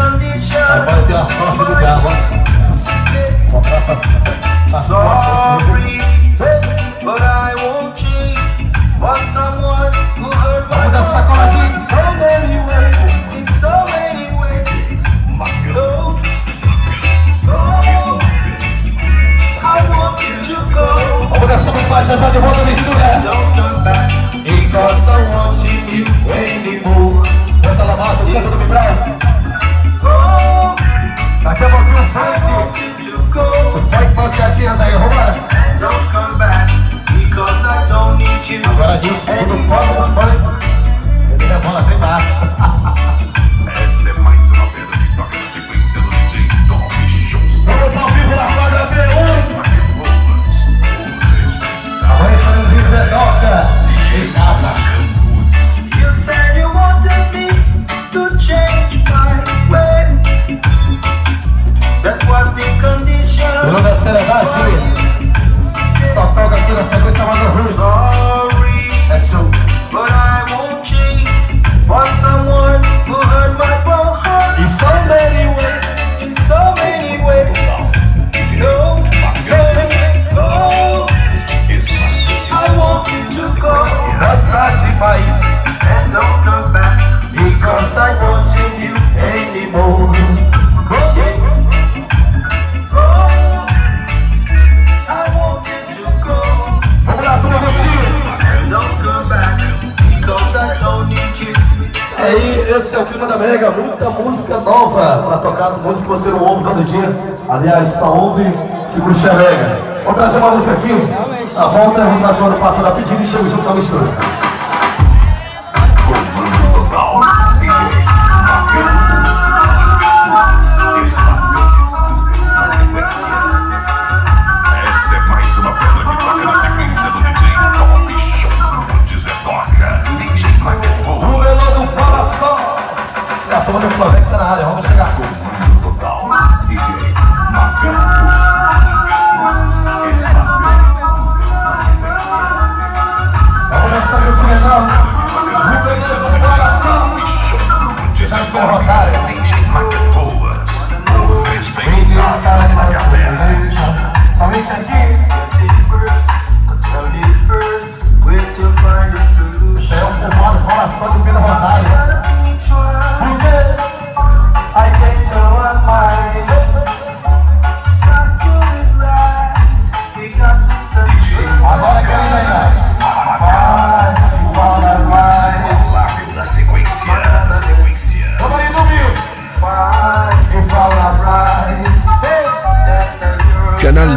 Agora tem uma sorte do galo, ó. Uma praça. Sorry, but I won't cheat. Someone who hurt Vamos dançar. can. Don't come back because I don't need you. I'm gonna the problem. música que você não ouve todo dia. Aliás, só ouve Seguro Xerega. Vou trazer uma música aqui. Na volta, vou trazer uma do passado a e chego junto com a mistura. conversar sentir marcas boas, por respeitar a galera. Somente aqui.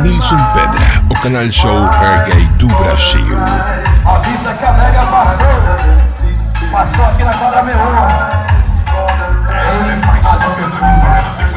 Nilson Pedra, o canal show reggae do Brasil. A vista que a Mega passou, passou aqui na quadra Meoa. É isso,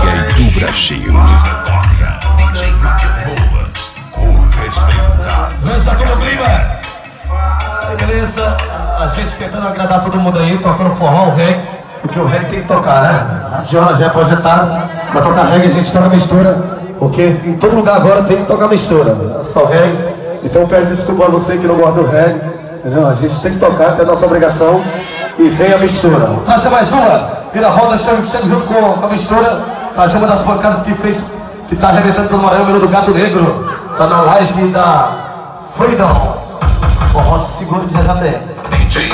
reggae do Brasil. DJ Macafulas, o respeitado. Estar como clima? Beleza, a gente tentando agradar todo mundo aí, tocando forró, o reggae, porque o reggae tem que tocar, né? A Diona já é projetada, pra tocar reggae a gente toca mistura, porque em todo lugar agora tem que tocar mistura, é só reggae. Então peço desculpa a você que não gosta do reggae, entendeu? A gente tem que tocar, que é a nossa obrigação, e vem a mistura. Trazer mais uma, e na volta chego junto com a mistura, trazer uma das pancadas que fez, que tá arrebentando todo Maranhão, o do Gato Negro, tá na live da Freedom. Forró de dia já tem. DJ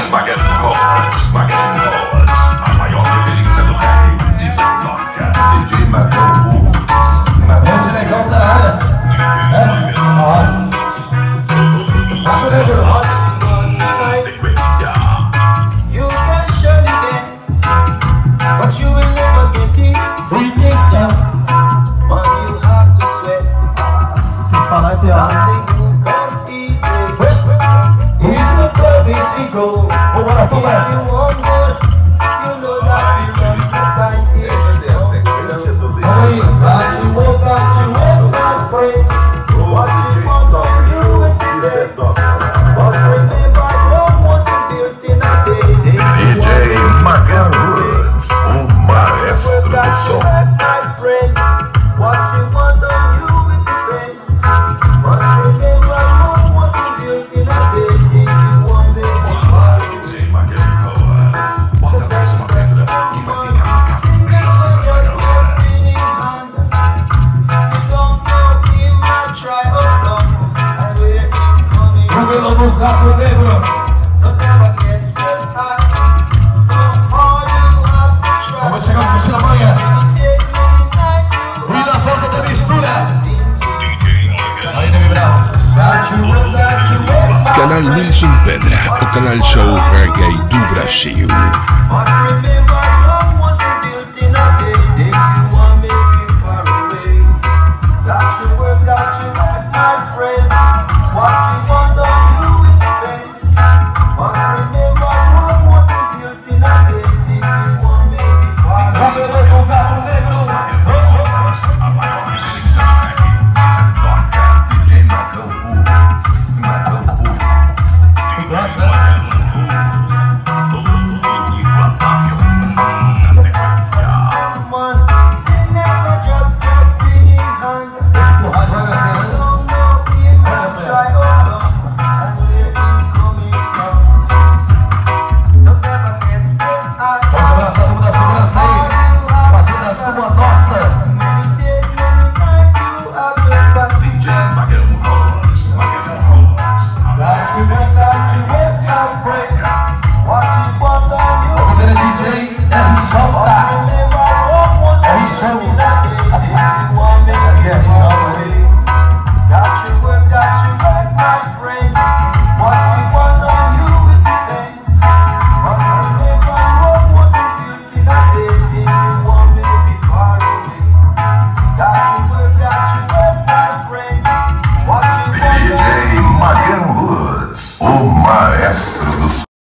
o canal show reggae do Brasil. never just get behind.